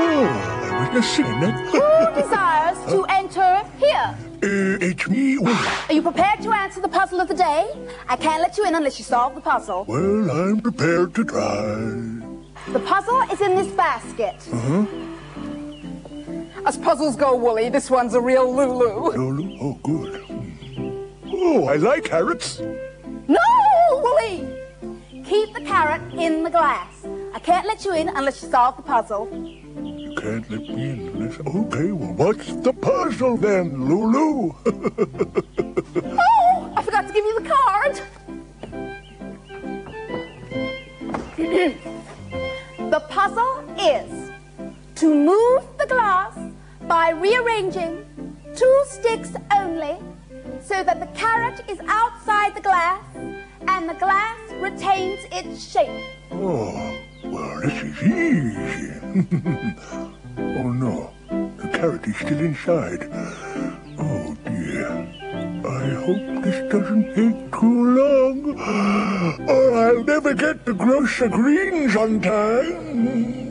Oh, I was just singing that. Who desires to enter here? Uh, it's me. Are you prepared to answer the puzzle of the day? I can't let you in unless you solve the puzzle. well, I'm prepared to try. The puzzle is in this basket. As puzzles go, Woolly, this one's a real Lulu. Lulu? Oh, good. Hmm. Oh, I like carrots. No, Woolly! Keep the carrot in the glass. I can't let you in unless you solve the puzzle. You can't let me in unless... Okay, well, what's the puzzle then, Lulu? Oh, I forgot to give you the card. the puzzle is to move the glass by rearranging two sticks only so that the carrot is outside the glass and the glass retains its shape. oh, well, this is easy. oh, no. The carrot is still inside. Oh, dear. I hope this doesn't take too long, or I'll never get the grocer greens on time.